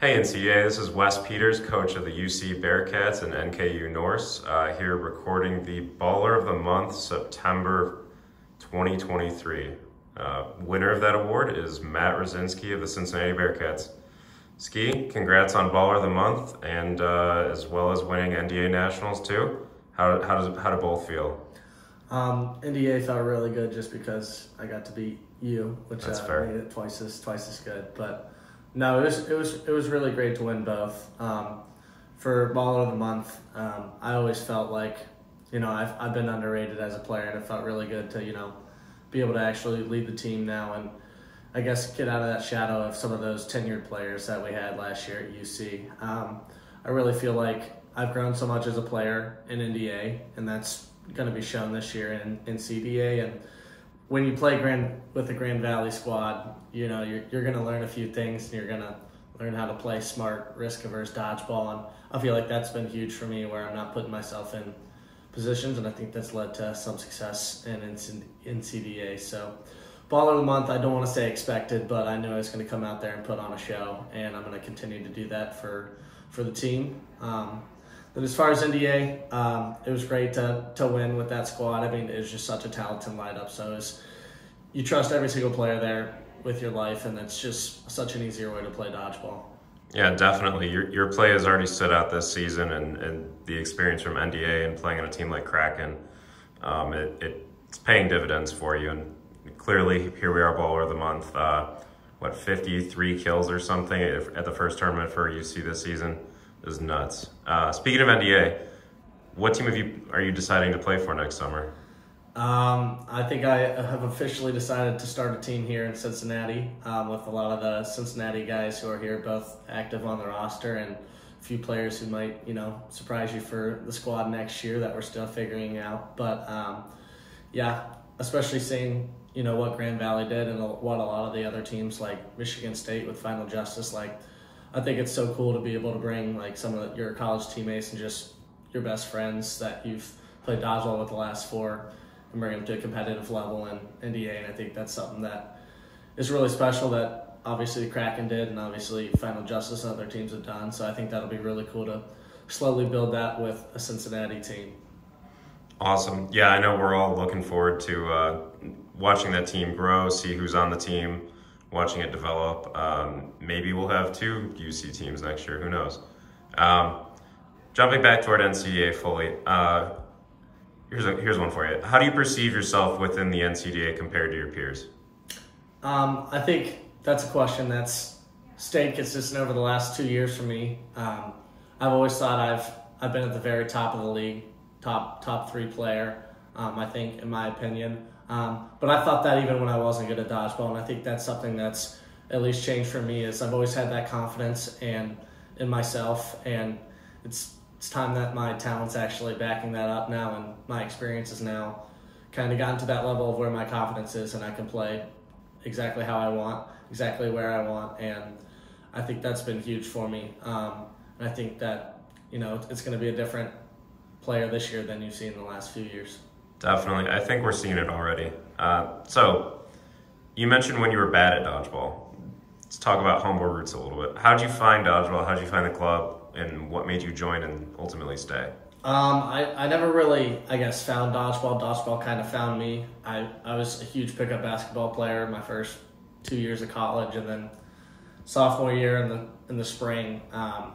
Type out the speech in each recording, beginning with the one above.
Hey NCDA, this is Wes Peters, coach of the UC Bearcats and NKU Norse, uh, here recording the Baller of the Month September 2023. Uh, winner of that award is Matt Rosinski of the Cincinnati Bearcats. Ski, congrats on Baller of the Month and uh, as well as winning NDA Nationals too. How, how, does, how do both feel? Um, NDA felt really good just because I got to beat you, which That's uh, fair. made it twice as twice as good. But no, it was it was it was really great to win both. Um, for Baller of the Month, um, I always felt like you know I've I've been underrated as a player, and it felt really good to you know be able to actually lead the team now and I guess get out of that shadow of some of those tenured players that we had last year at UC. Um, I really feel like I've grown so much as a player in NDA, and that's going to be shown this year in, in CDA. And when you play Grand with the Grand Valley squad, you know you're you're going to learn a few things, and you're going to learn how to play smart, risk averse dodgeball. And I feel like that's been huge for me, where I'm not putting myself in positions, and I think that's led to some success in in, in CDA. So. Baller of the month, I don't want to say expected, but I knew I was going to come out there and put on a show, and I'm going to continue to do that for for the team. Um, then as far as NDA, um, it was great to to win with that squad. I mean, it was just such a talented lineup. So it was, you trust every single player there with your life, and that's just such an easier way to play dodgeball. Yeah, definitely. Your, your play has already stood out this season, and, and the experience from NDA and playing on a team like Kraken, um, it, it's paying dividends for you. And clearly, here we are, baller of the month. Uh, what, 53 kills or something at the first tournament for UC this season is nuts. Uh, speaking of NDA, what team have you are you deciding to play for next summer? Um, I think I have officially decided to start a team here in Cincinnati um, with a lot of the Cincinnati guys who are here, both active on the roster and a few players who might, you know, surprise you for the squad next year that we're still figuring out. But um, yeah, especially seeing you know what Grand Valley did and what a lot of the other teams like Michigan State with Final Justice. Like, I think it's so cool to be able to bring like some of your college teammates and just your best friends that you've played dodgeball with the last four and bring them to a competitive level in NDA. And I think that's something that is really special that obviously Kraken did and obviously Final Justice and other teams have done. So I think that'll be really cool to slowly build that with a Cincinnati team. Awesome. Yeah, I know we're all looking forward to uh, watching that team grow, see who's on the team, watching it develop. Um, maybe we'll have two UC teams next year. Who knows? Um, jumping back toward NCDA fully, uh, here's a, here's one for you. How do you perceive yourself within the NCDA compared to your peers? Um, I think that's a question that's stayed consistent over the last two years for me. Um, I've always thought I've I've been at the very top of the league, top top three player. Um, I think, in my opinion. Um, but I thought that even when I wasn't good at dodgeball, and I think that's something that's at least changed for me. Is I've always had that confidence and in myself, and it's it's time that my talent's actually backing that up now, and my experience is now kind of gotten to that level of where my confidence is, and I can play exactly how I want, exactly where I want, and I think that's been huge for me. Um, and I think that you know it's going to be a different player this year than you've seen in the last few years. Definitely. I think we're seeing it already. Uh, so, you mentioned when you were bad at dodgeball. Let's talk about homeboard roots a little bit. How did you find dodgeball? How did you find the club? And what made you join and ultimately stay? Um, I, I never really, I guess, found dodgeball. Dodgeball kind of found me. I, I was a huge pickup basketball player my first two years of college, and then sophomore year in the in the spring, um,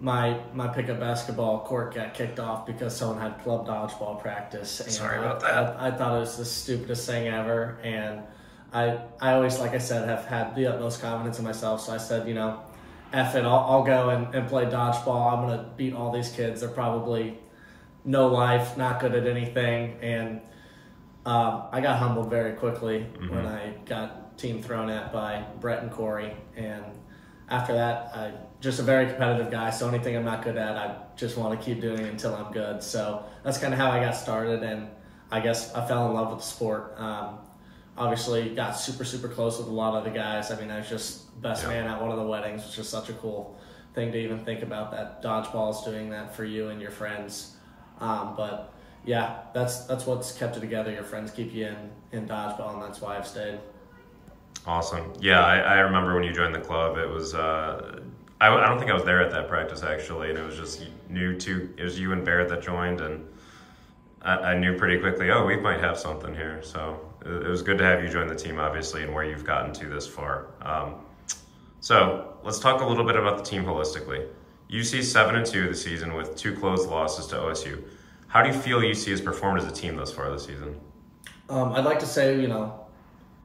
my my pickup basketball court got kicked off because someone had club dodgeball practice. And Sorry about I, that. I, I thought it was the stupidest thing ever, and I I always, like I said, have had the utmost confidence in myself. So I said, you know, F it, I'll, I'll go and, and play dodgeball. I'm gonna beat all these kids. They're probably no life, not good at anything, and um, I got humbled very quickly Mm-hmm. when I got team thrown at by Brett and Corey, and after that, I just a very competitive guy. So anything I'm not good at, I just want to keep doing until I'm good. So that's kind of how I got started, and I guess I fell in love with the sport. Um, obviously, got super super close with a lot of the guys. I mean, I was just best Yeah. man at one of the weddings, which is such a cool thing to even think about. That dodgeball is doing that for you and your friends. Um, but yeah, that's that's what's kept it together. Your friends keep you in in dodgeball, and that's why I've stayed. Awesome. Yeah, I, I remember when you joined the club. It was uh, I, I don't think I was there at that practice actually, and it was just new to it was you and Barrett that joined, and I, I knew pretty quickly. Oh, we might have something here. So it, it, was good to have you join the team, obviously, and where you've gotten to this far. Um, so let's talk a little bit about the team holistically. UC seven and two this season with two close losses to OSU. How do you feel UC has performed as a team thus far this season? Um, I'd like to say you know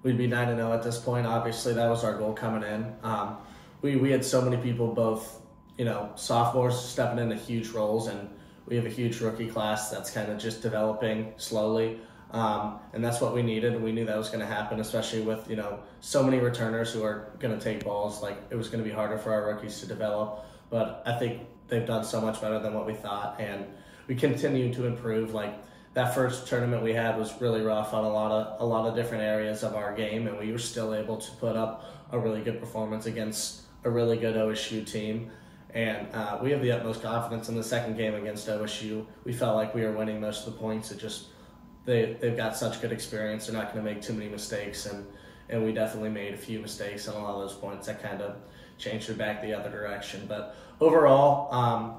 we'd be nine and zero oh at this point. Obviously, that was our goal coming in. Um, we we had so many people, both you know sophomores stepping into huge roles, and we have a huge rookie class that's kind of just developing slowly. Um, and that's what we needed. And we knew that was going to happen, especially with you know so many returners who are going to take balls. Like it was going to be harder for our rookies to develop. But I think they've done so much better than what we thought, and we continue to improve. Like that first tournament we had was really rough on a lot of a lot of different areas of our game, and we were still able to put up a really good performance against a really good OSU team. And uh, we have the utmost confidence in the second game against OSU. We felt like we were winning most of the points. It just they they've got such good experience. They're not going to make too many mistakes, and and we definitely made a few mistakes on a lot of those points that kind of changed it back the other direction. But overall, um,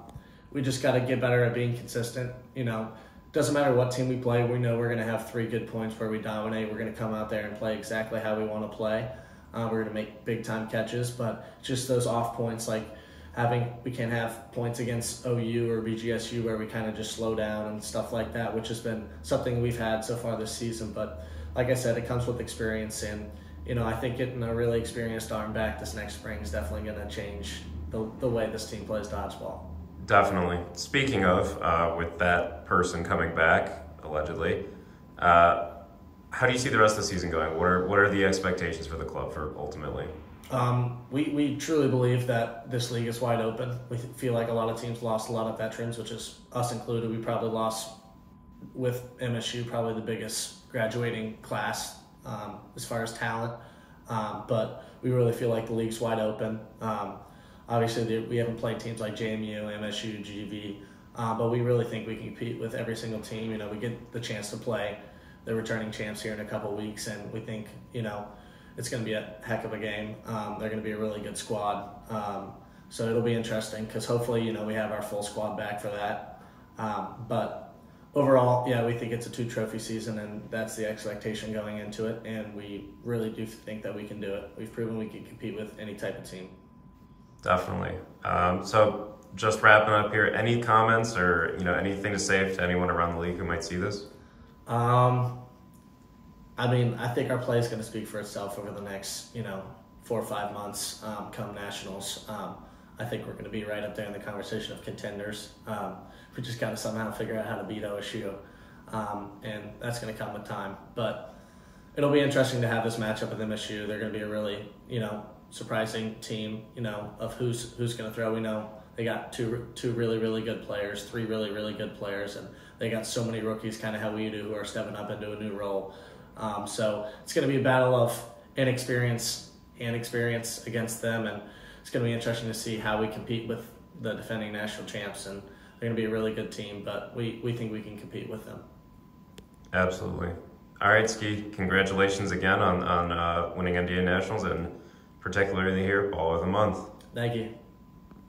we just got to get better at being consistent. You know, doesn't matter what team we play. We know we're going to have three good points where we dominate. We're going to come out there and play exactly how we want to play. Uh, we're going to make big time catches, but just those off points, like having we can't have points against OU or BGSU where we kind of just slow down and stuff like that, which has been something we've had so far this season. But like I said, it comes with experience, and you know I think getting a really experienced arm back this next spring is definitely going to change the, the way this team plays dodgeball. Definitely. Speaking of, uh, with that person coming back allegedly. Uh, how do you see the rest of the season going? What are what are the expectations for the club for ultimately? Um, we, we truly believe that this league is wide open. We feel like a lot of teams lost a lot of veterans, which is us included. We probably lost with MSU probably the biggest graduating class um, as far as talent. Um, but we really feel like the league's wide open. Um, obviously, we haven't played teams like JMU, MSU, GV, uh, but we really think we can compete with every single team. You know, we get the chance to play the returning champs here in a couple weeks, and we think you know it's going to be a heck of a game. Um, they're going to be a really good squad, um, so it'll be interesting because hopefully you know we have our full squad back for that. Um, but overall, yeah, we think it's a two trophy season, and that's the expectation going into it, and we really do think that we can do it. We've proven we can compete with any type of team. Definitely. Um, so just wrapping up here, any comments or you know anything to say to anyone around the league who might see this? Um, I mean, I think our play is going to speak for itself over the next, you know, four or five months um, come nationals. Um, I think we're going to be right up there in the conversation of contenders. Um, we just got to somehow figure out how to beat OSU, um, and that's going to come with time. But it'll be interesting to have this matchup with MSU. They're going to be a really, you know, surprising team. You know, of who's who's going to throw. We know they got two two really really good players, three really really good players, and they got so many rookies, kind of how we do, who are stepping up into a new role. Um, so it's going to be a battle of inexperience and experience against them, and it's going to be interesting to see how we compete with the defending national champs. And they're going to be a really good team, but we, we think we can compete with them. Absolutely. All right, Ski. Congratulations again on on uh, winning NDA nationals and particularly here ball of the month. Thank you.